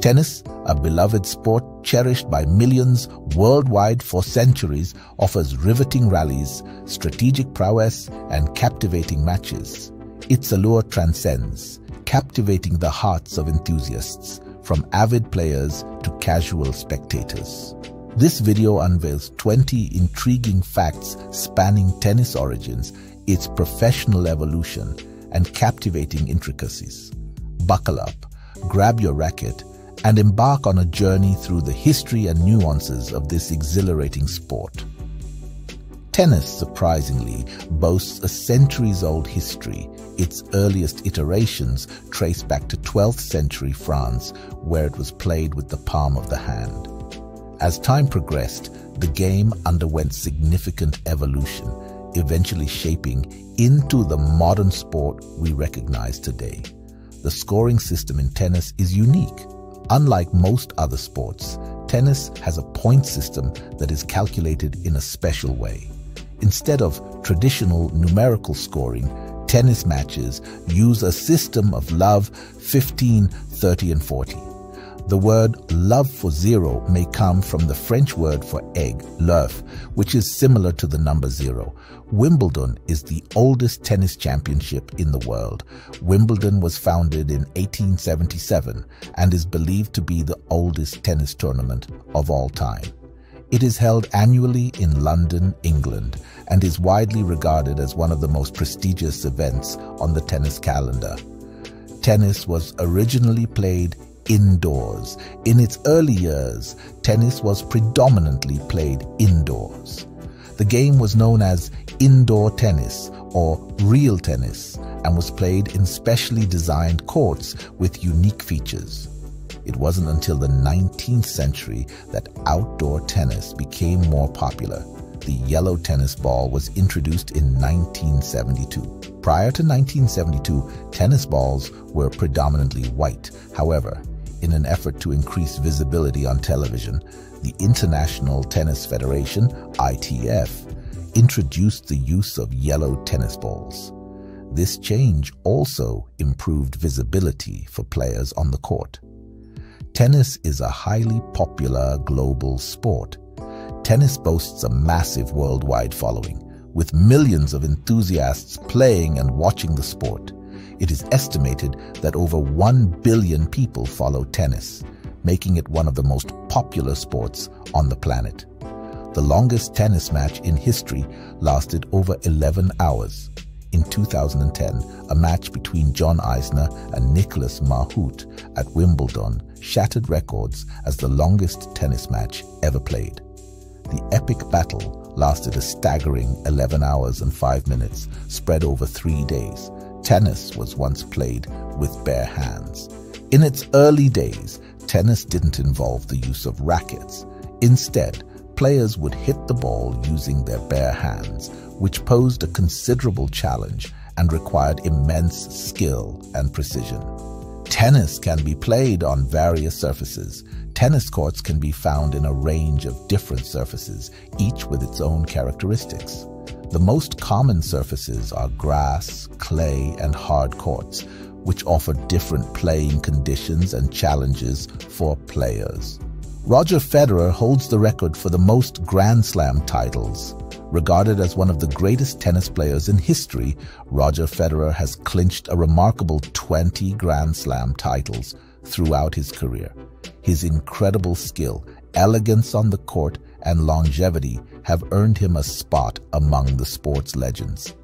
Tennis, a beloved sport cherished by millions worldwide for centuries, offers riveting rallies, strategic prowess, and captivating matches. Its allure transcends, captivating the hearts of enthusiasts, from avid players to casual spectators. This video unveils 20 intriguing facts spanning tennis origins, its professional evolution, and captivating intricacies. Buckle up, grab your racket, and embark on a journey through the history and nuances of this exhilarating sport. Tennis, surprisingly, boasts a centuries-old history. Its earliest iterations trace back to 12th century France, where it was played with the palm of the hand. As time progressed, the game underwent significant evolution, eventually shaping into the modern sport we recognize today. The scoring system in tennis is unique. Unlike most other sports, tennis has a point system that is calculated in a special way. Instead of traditional numerical scoring, tennis matches use a system of love 15, 30, and 40. The word love for zero may come from the French word for egg, l'œuf, which is similar to the number zero. Wimbledon is the oldest tennis championship in the world. Wimbledon was founded in 1877 and is believed to be the oldest tennis tournament of all time. It is held annually in London, England, and is widely regarded as one of the most prestigious events on the tennis calendar. Tennis was originally played indoors. In its early years, tennis was predominantly played indoors. The game was known as indoor tennis or real tennis and was played in specially designed courts with unique features. It wasn't until the 19th century that outdoor tennis became more popular. The yellow tennis ball was introduced in 1972. Prior to 1972, tennis balls were predominantly white. However, in an effort to increase visibility on television, the International Tennis Federation, ITF, introduced the use of yellow tennis balls. This change also improved visibility for players on the court. Tennis is a highly popular global sport. Tennis boasts a massive worldwide following, with millions of enthusiasts playing and watching the sport. It is estimated that over 1 billion people follow tennis, making it one of the most popular sports on the planet. The longest tennis match in history lasted over 11 hours. In 2010, a match between John Isner and Nicolas Mahut at Wimbledon shattered records as the longest tennis match ever played. The epic battle lasted a staggering 11 hours and 5 minutes, spread over three days. Tennis was once played with bare hands. In its early days, tennis didn't involve the use of rackets. Instead, players would hit the ball using their bare hands, which posed a considerable challenge and required immense skill and precision. Tennis can be played on various surfaces. Tennis courts can be found in a range of different surfaces, each with its own characteristics. The most common surfaces are grass, clay, and hard courts, which offer different playing conditions and challenges for players. Roger Federer holds the record for the most Grand Slam titles. Regarded as one of the greatest tennis players in history, Roger Federer has clinched a remarkable 20 Grand Slam titles throughout his career. His incredible skill, elegance on the court, and longevity have earned him a spot among the sports legends.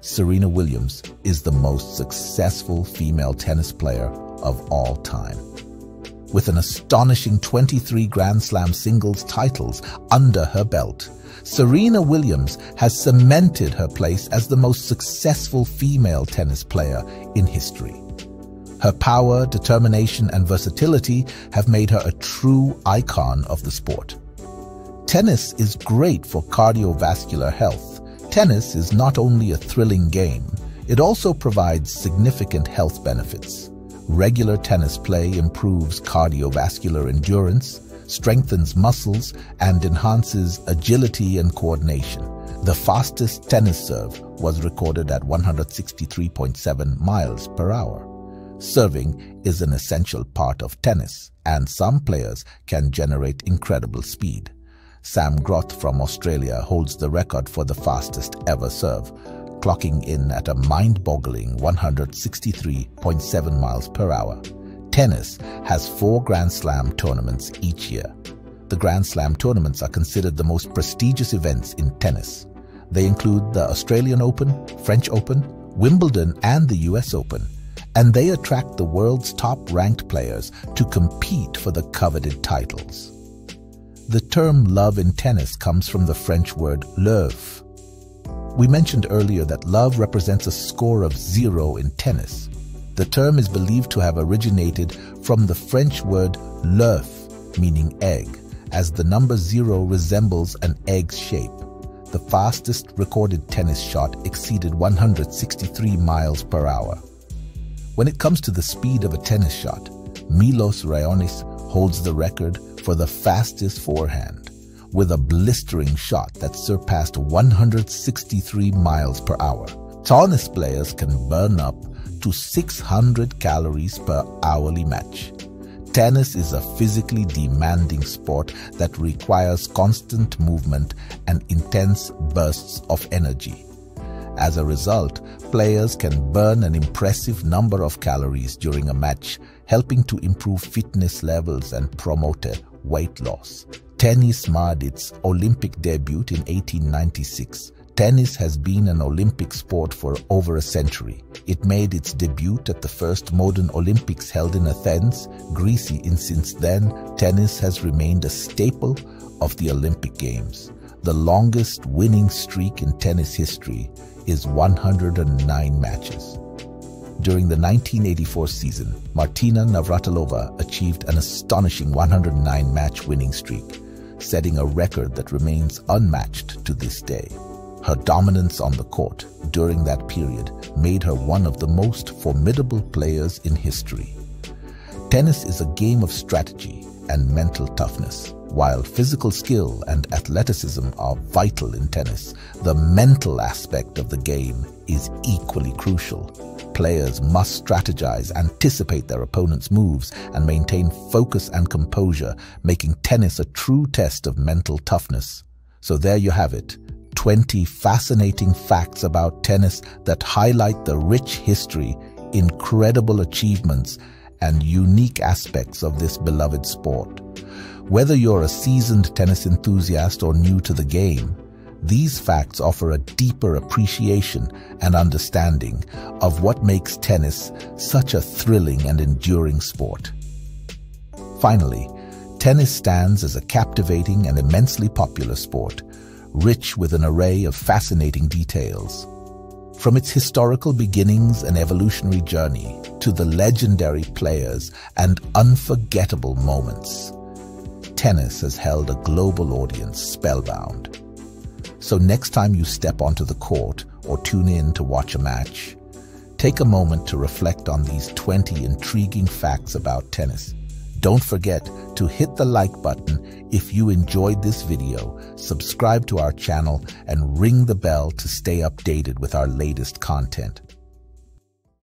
Serena Williams is the most successful female tennis player of all time. With an astonishing 23 Grand Slam singles titles under her belt, Serena Williams has cemented her place as the most successful female tennis player in history. Her power, determination, and versatility have made her a true icon of the sport. Tennis is great for cardiovascular health. Tennis is not only a thrilling game, it also provides significant health benefits. Regular tennis play improves cardiovascular endurance, strengthens muscles, and enhances agility and coordination. The fastest tennis serve was recorded at 163.7 miles per hour. Serving is an essential part of tennis, and some players can generate incredible speed. Sam Groth from Australia holds the record for the fastest ever serve, clocking in at a mind-boggling 163.7 miles per hour. Tennis has four Grand Slam tournaments each year. The Grand Slam tournaments are considered the most prestigious events in tennis. They include the Australian Open, French Open, Wimbledon and the US Open, and they attract the world's top-ranked players to compete for the coveted titles. The term love in tennis comes from the French word love. We mentioned earlier that love represents a score of zero in tennis. The term is believed to have originated from the French word l'œuf, meaning egg, as the number zero resembles an egg's shape. The fastest recorded tennis shot exceeded 163 miles per hour. When it comes to the speed of a tennis shot, Milos Raonic holds the record for the fastest forehand, with a blistering shot that surpassed 163 miles per hour. Tennis players can burn up to 600 calories per hourly match. Tennis is a physically demanding sport that requires constant movement and intense bursts of energy. As a result, players can burn an impressive number of calories during a match, helping to improve fitness levels and promote weight loss. Tennis made its Olympic debut in 1896 Tennis has been an Olympic sport for over a century. It made its debut at the first modern Olympics held in Athens, Greece, and since then, tennis has remained a staple of the Olympic Games. The longest winning streak in tennis history is 109 matches. During the 1984 season, Martina Navratilova achieved an astonishing 109 match winning streak, setting a record that remains unmatched to this day. Her dominance on the court during that period made her one of the most formidable players in history. Tennis is a game of strategy and mental toughness. While physical skill and athleticism are vital in tennis, the mental aspect of the game is equally crucial. Players must strategize, anticipate their opponent's moves, and maintain focus and composure, making tennis a true test of mental toughness. So there you have it. 20 fascinating facts about tennis that highlight the rich history, incredible achievements, and unique aspects of this beloved sport. Whether you're a seasoned tennis enthusiast or new to the game, these facts offer a deeper appreciation and understanding of what makes tennis such a thrilling and enduring sport. Finally, tennis stands as a captivating and immensely popular sport rich with an array of fascinating details. From its historical beginnings and evolutionary journey to the legendary players and unforgettable moments, tennis has held a global audience spellbound. So next time you step onto the court or tune in to watch a match, take a moment to reflect on these 20 intriguing facts about tennis. Don't forget to hit the like button if you enjoyed this video, subscribe to our channel, and ring the bell to stay updated with our latest content.